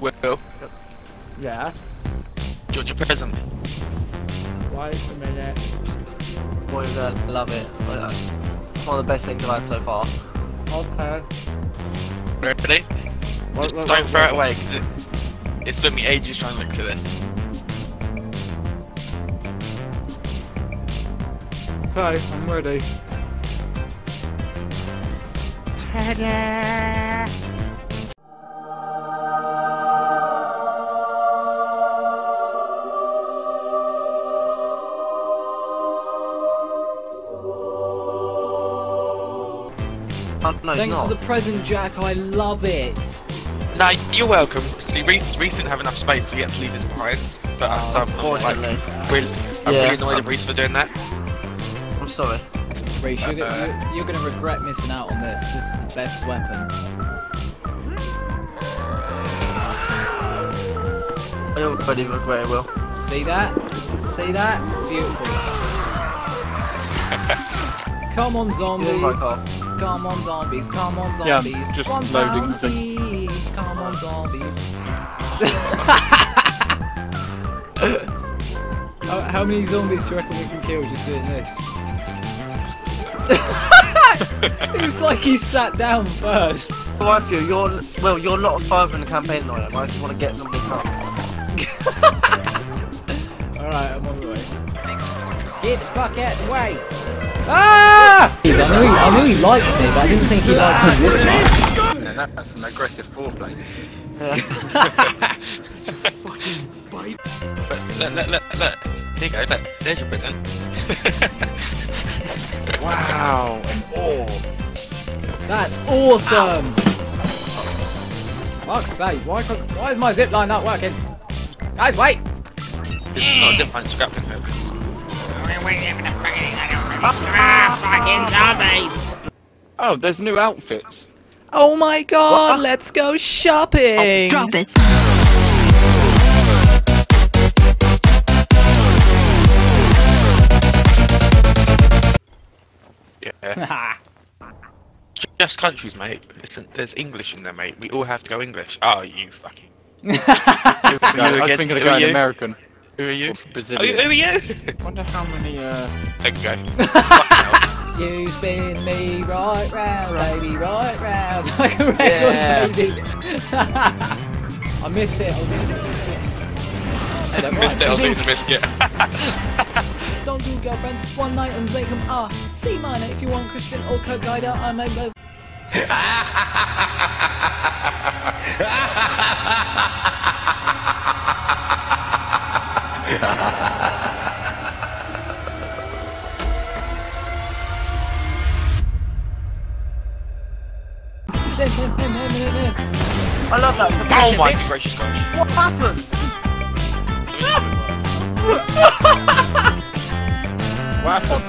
Will, Yeah. do you want your present? Wait a minute. Boy, you're love it. Like, It's one of the best things I've had so far. Okay. Ready? Wait, Just wait, don't wait, throw wait. it away, because it, it's took me ages trying to look for this. Okay, I'm ready. Ta-da! Oh, no, Thanks for the present, Jack. I love it. No, you're welcome. See, Reese, Reese didn't have enough space, so he had to leave his behind. But Oh, so I'm like, really, I'm Yeah. really annoyed at Reese for doing that. I'm sorry. Reece, you're, Uh, gonna, you're, you're gonna regret missing out on this. This is the best weapon. I already regret it, Will. See that? See that? Beautiful. Come on, zombies. You're right, Carl. Come on, zombies. Come on, Yeah, zombies. just Come on, loading the thing. Come on, zombies. how, uh, how many zombies do you reckon we can kill just doing this? it was like he sat down first. How I feel, you're, well, you're a lot further in the campaign than I am. I just want to get something done. Alright, I'm on the way. Get the fuck out of the way! I knew, he, I knew he liked me, but I didn't think he liked me this much. Yeah, that's an aggressive foreplay. Yeah. But look, look, look, look. There you go, look. There's your present. Wow. Oh. That's awesome! Fuck's sake, why, can't- why is my zip line not working? Guys, wait! This is not a zip line, it's a grappling hook. Oh, there's new outfits. Oh my god, let's go shopping! Oh, drop it. Yeah. Just countries, mate. Listen, there's English in there, mate. We all have to go English. Oh, you fucking. Who, who Yeah, are you I was thinking of Who are going you? American. Who are you? Or Oh, who who are you? wonder how many, uh... there you go. You spin me right round, baby, right round, like a record, Yeah. baby. I missed it, I missed it. Hey, now. don't Missed mind. it, I'll take the biscuit. Don't do girlfriends, one night and make them ah. C minor if you want Christian or Kogida, I'm a oh my gracious gosh. What happened? What happened?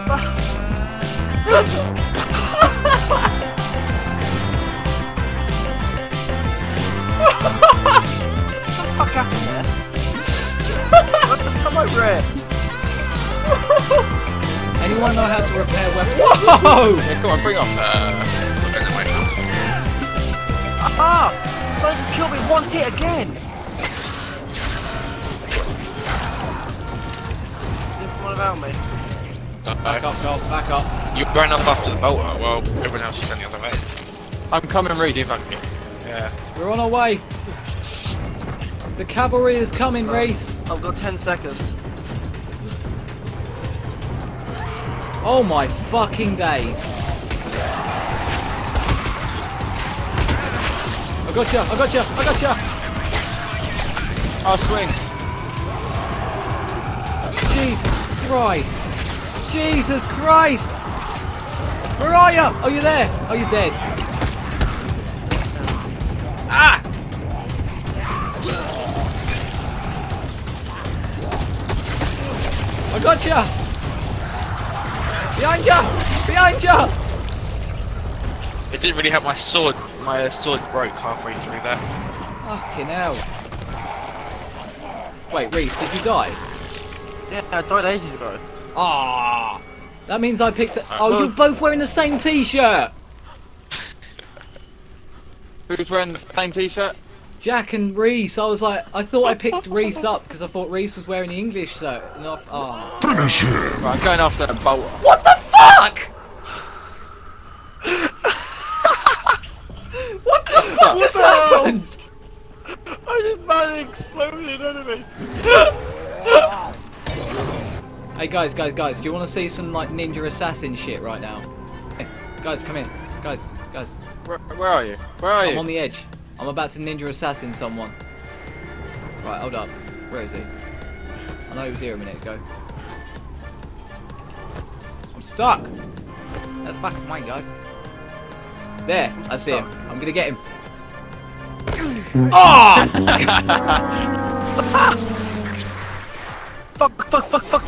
What happened there? Let's come over here. Anyone know how to repair weapons? Whoa! Yeah, come on, bring up. Uh, okay. Ah! So I just killed me one hit again. Just one about me. Back Uh, up, Carl, back up. you ran up after the bolter, well, everyone else is going the other way. I'm coming, Reedy. Yeah. We're on our way. The cavalry is coming, Reese. I've got 10 seconds. Oh my fucking days. Got you, I got you, I got you. I'll swing. Jesus Christ. Jesus Christ. Where are you? Oh, you're there. Oh, you're dead. Ah! I got you. Behind you. Behind you. It didn't really help my sword. My uh, sword broke halfway through that. Fucking hell. Wait, Reese, did you die? Yeah, I died ages ago. Ah! That means I picked. A- oh, well- you're both wearing the same T-shirt. Who's wearing the same t-shirt? Jack and Reese. I was like, I thought I picked Reese up because I thought Reese was wearing the English shirt. And I, oh. Right, I'm going after that bolt. What the fuck? what the fuck just the hell? I just man exploded enemy. Hey guys, guys, guys, do you want to see some like ninja assassin shit right now? Hey, guys, come here. Guys, guys, Where, where are you? Where are you? I'm on the edge. I'm about to ninja assassin someone. Right, hold up. Where is he? I know he was here a minute ago. I'm stuck. Get the fuck away, guys. There, I see him. I'm gonna get him. Oh! Fuck, fuck, fuck, fuck.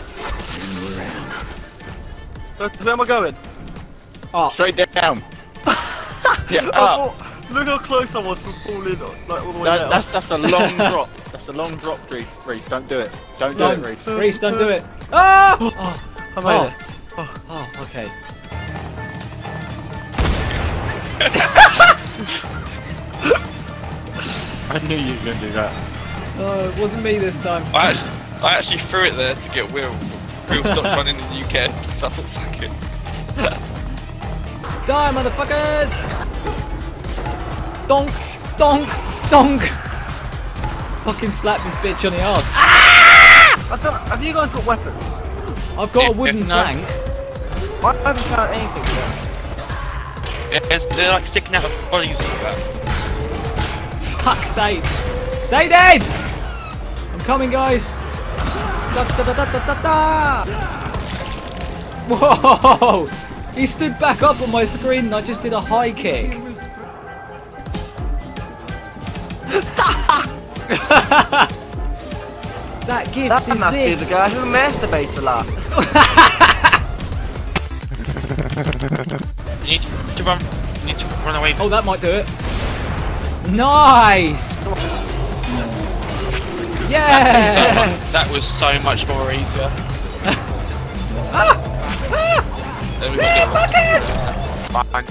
Uh, Where am I going? Straight down. yeah, I up. thought- look how close I was from falling like all the way That, down. that's that's a long drop. That's a long drop, Reese. Reese, don't do it. Don't do Don't. it, Reese. Reese, don't do it. Ah! Oh, I made oh. it. oh, okay. I knew you were gonna do that. Oh, it wasn't me this time. I actually, I actually threw it there to get Will. Will stopped running in the UK. So I thought, fuck it. Die, motherfuckers! Donk, donk, donk! Fucking slap this bitch on the arse. Ah! I don't, have you guys got weapons? I've got a wooden No. plank. I haven't found anything yet. It's, they're like sticking out of bodies and that. Fuck's sake! Stay dead! I'm coming, guys! Da, da, da, da, da, da, da. Whoa! He stood back up on my screen and I just did a high kick. that gift That is must be this. the guy who masturbates a lot. need to run. You need to run away. Oh, that might do it. Nice! So Yeah! much- that was so much more easier. Ah! Ah! Then we got the- Fine.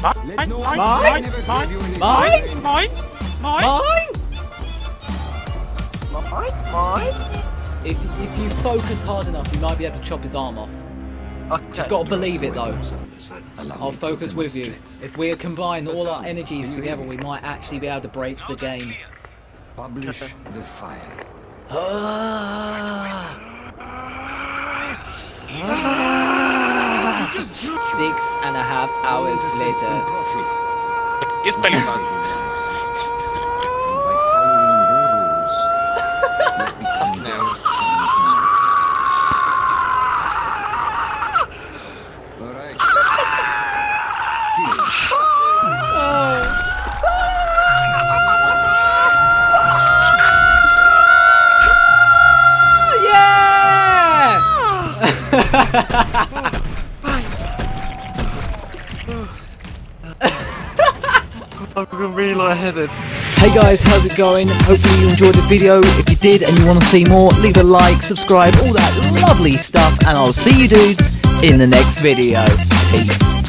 Mine. Mine. Mine? Mine. Mine? Mine. Mine. Mine? Mine? Mine? If, if you focus hard enough, you might be able to chop his arm off. Okay. Just gotta believe it though. I'll focus with you. If we combine all our energies together, we might actually be able to break the game. Publish the file. Ah! Six and a half hours later. Profit. It's belly Hey guys, how's it going? Hopefully you enjoyed the video. If you did and you want to see more, leave a like, subscribe, all that lovely stuff, and I'll see you dudes in the next video. Peace.